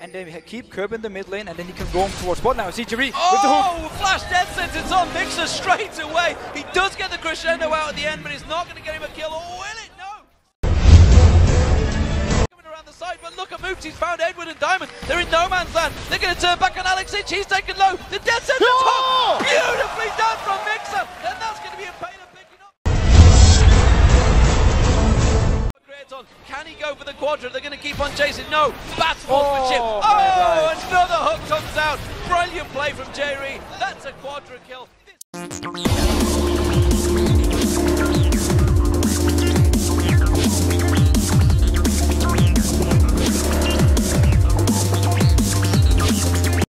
and then we keep Curb in the mid lane, and then he can roam towards bot now. See Jerry with the hook. Oh, flash death sentence on Mixer straight away. He does get the crescendo out at the end, but it's not going to get him a kill. Or will it? No. Coming around the side, but look at moves. He's found Edward and Diamond. They're in no man's land. They're going to turn back on Alex Ich. He's taken low. The death sentence Creaton, Can he go for the quadrant? They're going to keep on chasing. No. Bats sportsmanship. Oh, Oh, another hook comes out. Brilliant play from Jerry. That's a quadra kill.